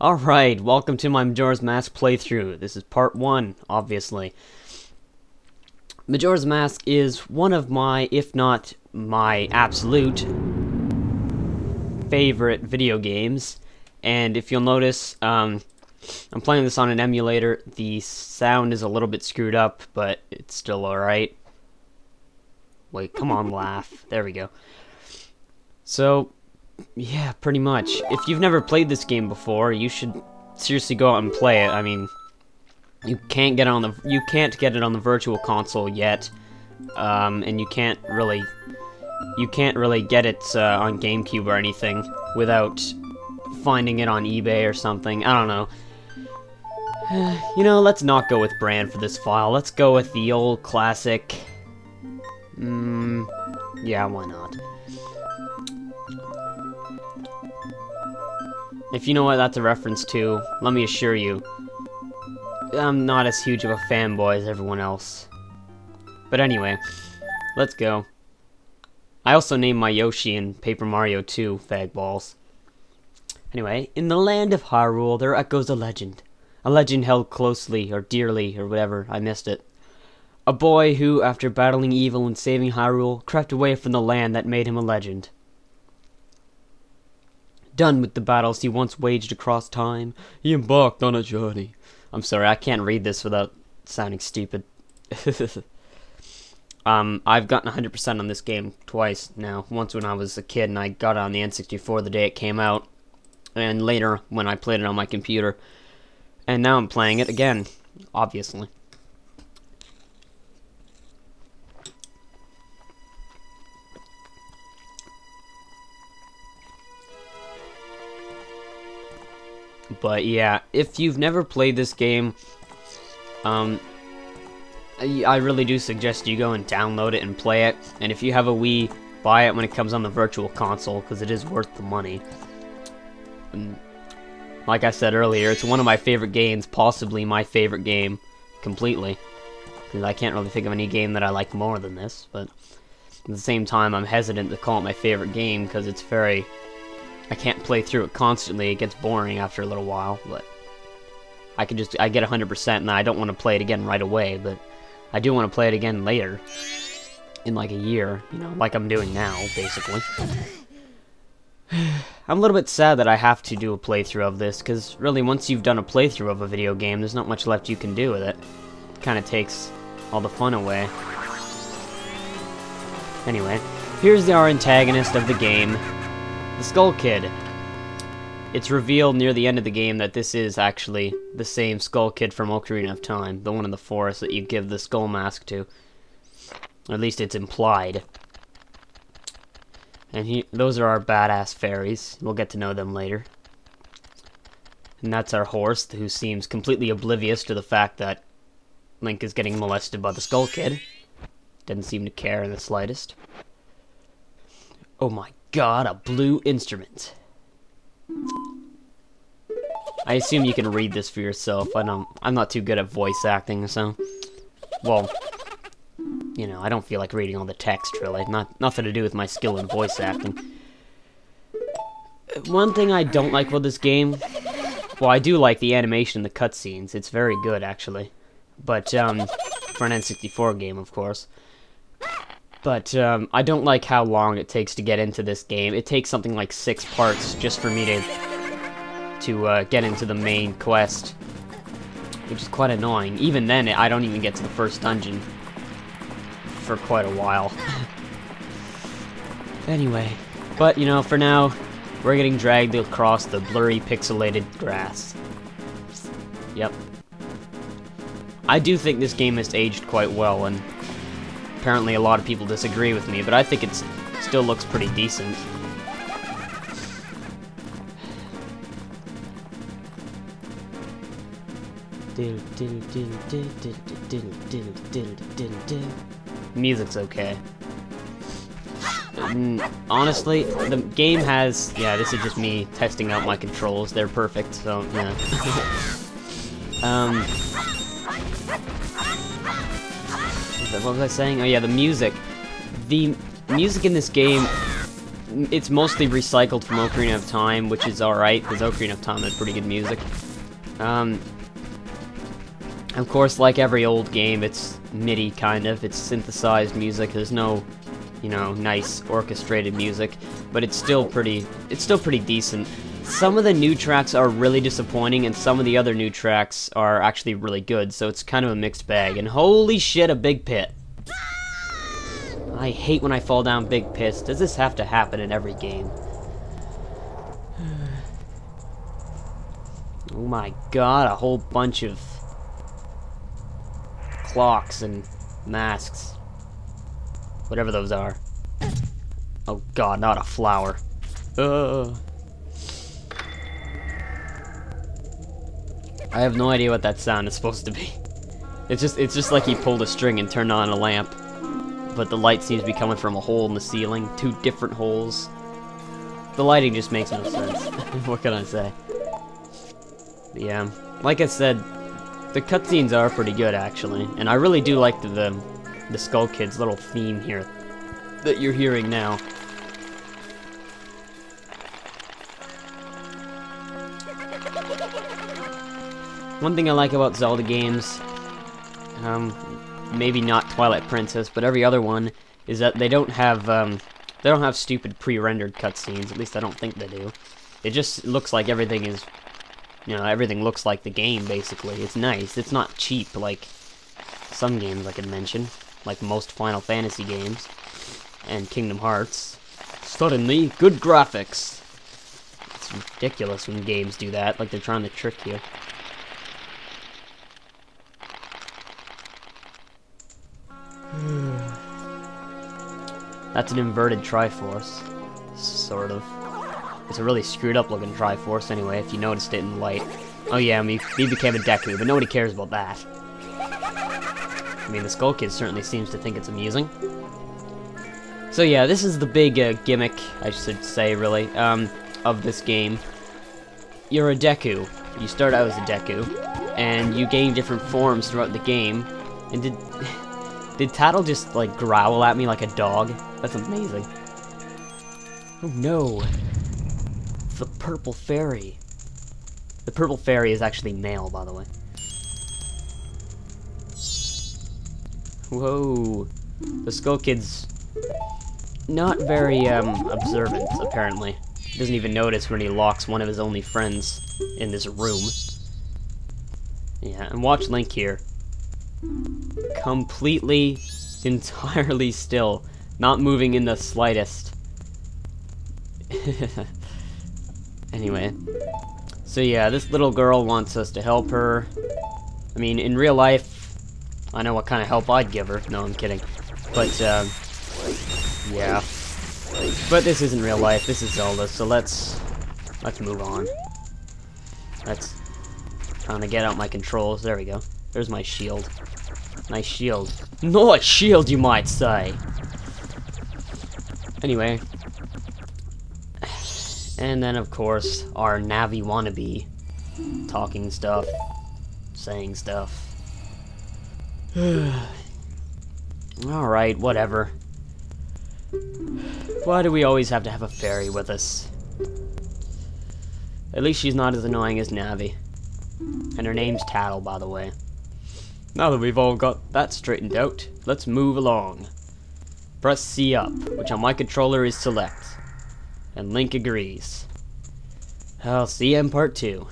Alright, welcome to my Majora's Mask playthrough. This is part one, obviously. Majora's Mask is one of my, if not my absolute, favorite video games. And if you'll notice, um, I'm playing this on an emulator. The sound is a little bit screwed up, but it's still alright. Wait, come on, laugh. There we go. So, yeah, pretty much. If you've never played this game before, you should seriously go out and play it. I mean, you can't get it on the you can't get it on the virtual console yet, um, and you can't really you can't really get it uh, on GameCube or anything without finding it on eBay or something. I don't know. you know, let's not go with brand for this file. Let's go with the old classic. Hmm. yeah, why not? If you know what that's a reference to, let me assure you, I'm not as huge of a fanboy as everyone else. But anyway, let's go. I also named my Yoshi in Paper Mario 2 fag balls. Anyway, in the land of Hyrule, there echoes a legend. A legend held closely, or dearly, or whatever, I missed it. A boy who, after battling evil and saving Hyrule, crept away from the land that made him a legend. Done with the battles he once waged across time, he embarked on a journey. I'm sorry, I can't read this without sounding stupid. um, I've gotten 100% on this game twice now. Once when I was a kid and I got it on the N64 the day it came out, and later when I played it on my computer. And now I'm playing it again, obviously. But yeah, if you've never played this game, um, I really do suggest you go and download it and play it. And if you have a Wii, buy it when it comes on the Virtual Console, because it is worth the money. And like I said earlier, it's one of my favorite games, possibly my favorite game, completely. Because I can't really think of any game that I like more than this, but at the same time, I'm hesitant to call it my favorite game, because it's very I can't play through it constantly. It gets boring after a little while, but I can just I get 100% and I don't want to play it again right away, but I do want to play it again later in like a year, you know, like I'm doing now, basically. I'm a little bit sad that I have to do a playthrough of this, because really, once you've done a playthrough of a video game, there's not much left you can do with it. it kind of takes all the fun away. Anyway, here's our antagonist of the game, the Skull Kid. It's revealed near the end of the game that this is actually the same Skull Kid from Ocarina of Time, the one in the forest that you give the Skull Mask to. At least it's implied. And he, those are our badass fairies. We'll get to know them later. And that's our horse, who seems completely oblivious to the fact that Link is getting molested by the Skull Kid. Doesn't seem to care in the slightest. Oh my god, a blue instrument. I assume you can read this for yourself. I don't. I'm not too good at voice acting, so. Well, you know, I don't feel like reading all the text really. Not nothing to do with my skill in voice acting. One thing I don't like about this game, well, I do like the animation, and the cutscenes. It's very good actually, but um, for an N64 game, of course. But um, I don't like how long it takes to get into this game. It takes something like six parts just for me to to uh, get into the main quest, which is quite annoying. Even then, I don't even get to the first dungeon for quite a while. anyway, but you know, for now, we're getting dragged across the blurry, pixelated grass. Yep. I do think this game has aged quite well, and apparently a lot of people disagree with me, but I think it still looks pretty decent. Music's okay. Honestly, the game has... Yeah, this is just me testing out my controls. They're perfect, so, yeah. um, what was I saying? Oh yeah, the music. The music in this game it's mostly recycled from Ocarina of Time, which is alright, because Ocarina of Time had pretty good music. Um, of course, like every old game, it's MIDI, kind of. It's synthesized music. There's no, you know, nice orchestrated music, but it's still pretty, it's still pretty decent. Some of the new tracks are really disappointing, and some of the other new tracks are actually really good, so it's kind of a mixed bag. And holy shit, a big pit. I hate when I fall down big pits. Does this have to happen in every game? oh my god, a whole bunch of clocks and masks. Whatever those are. Oh god, not a flower. Uh. I have no idea what that sound is supposed to be. It's just it's just like he pulled a string and turned on a lamp but the light seems to be coming from a hole in the ceiling, two different holes. The lighting just makes no sense. what can I say? But yeah, like I said, the cutscenes are pretty good actually, and I really do like the, the the Skull Kids little theme here that you're hearing now. One thing I like about Zelda games, um, maybe not Twilight Princess, but every other one, is that they don't have, um, they don't have stupid pre-rendered cutscenes, at least I don't think they do. It just looks like everything is, you know, everything looks like the game, basically. It's nice. It's not cheap, like some games I could mention, like most Final Fantasy games, and Kingdom Hearts. Suddenly, good graphics. It's ridiculous when games do that, like they're trying to trick you. That's an inverted Triforce. Sort of. It's a really screwed up looking Triforce anyway, if you noticed it in light. Oh yeah, he became a Deku, but nobody cares about that. I mean, the Skull Kid certainly seems to think it's amusing. So yeah, this is the big uh, gimmick, I should say, really, um, of this game. You're a Deku. You start out as a Deku, and you gain different forms throughout the game. And did did Tatl just like growl at me like a dog? That's amazing. Oh no. The purple fairy. The purple fairy is actually male, by the way. Whoa. The Skull Kid's not very um, observant, apparently. He doesn't even notice when he locks one of his only friends in this room. Yeah, and watch Link here. Completely, entirely still. Not moving in the slightest. anyway. So yeah, this little girl wants us to help her. I mean, in real life, I know what kind of help I'd give her. No, I'm kidding. But, uh, yeah. But this isn't real life, this is Zelda, so let's, let's move on. Let's, trying to get out my controls, there we go. There's my shield. Nice shield. Not shield, you might say. Anyway. And then, of course, our Navi wannabe. Talking stuff. Saying stuff. Alright, whatever. Why do we always have to have a fairy with us? At least she's not as annoying as Navi. And her name's Tatl, by the way. Now that we've all got that straightened out, let's move along. Press C up, which on my controller is select. And Link agrees. I'll see you in part 2.